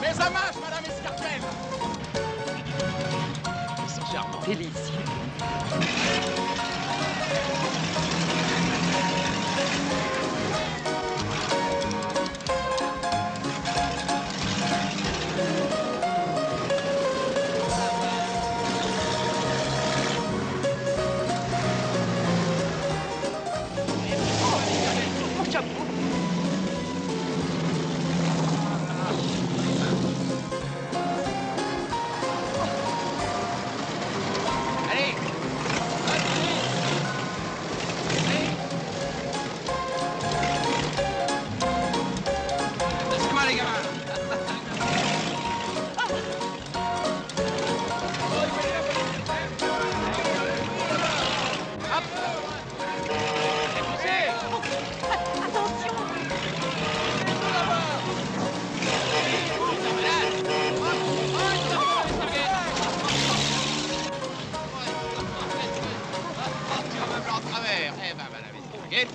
Mes amas, Madame Escarpelle. Sincèrement, délit. Forget